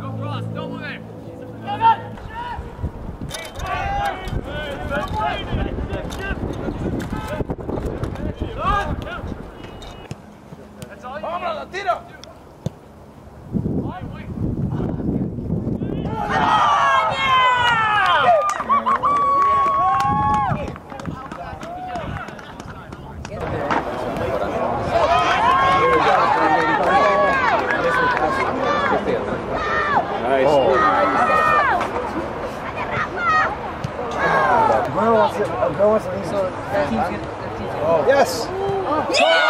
¡Vámonos, Girl wants to, a girl wants to leave. So that team's gonna, that team's gonna. Yes! ¡No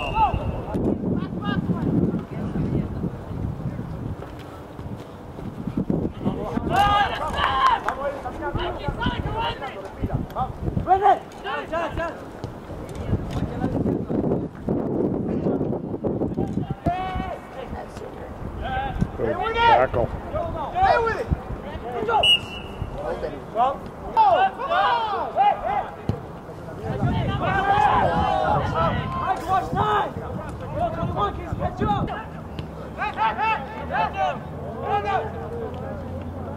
mirando! ¡Vamos! ¡A la pelota! ¡Va! Tackle. Stay with it!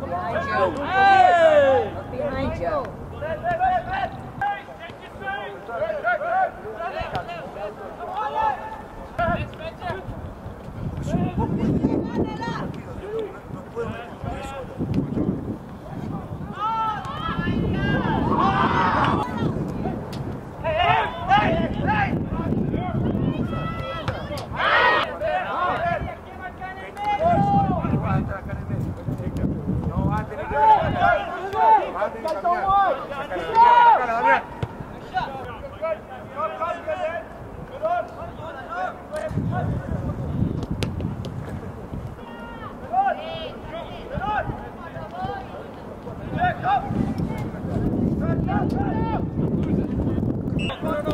Behind Joe. Look behind Joe. Go!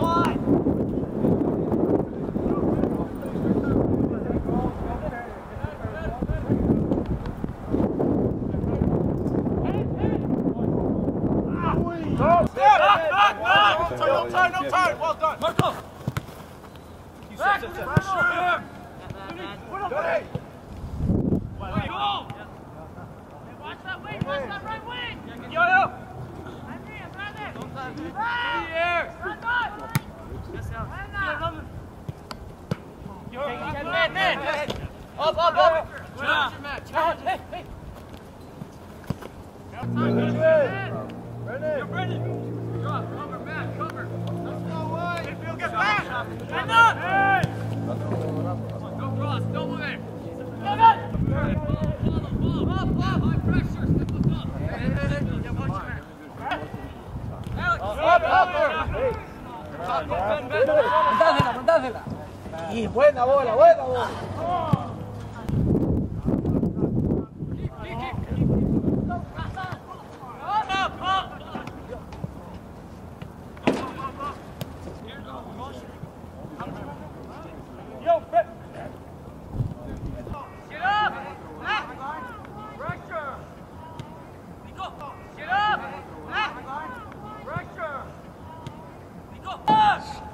Time, no time! Well done! Marco! You said that! Hey! Watch that wing! Watch that right wing! Yo yo! Yes now! You're taking that! Uh, up, up, up! Get back! Y buena bola, buena bola. Yes!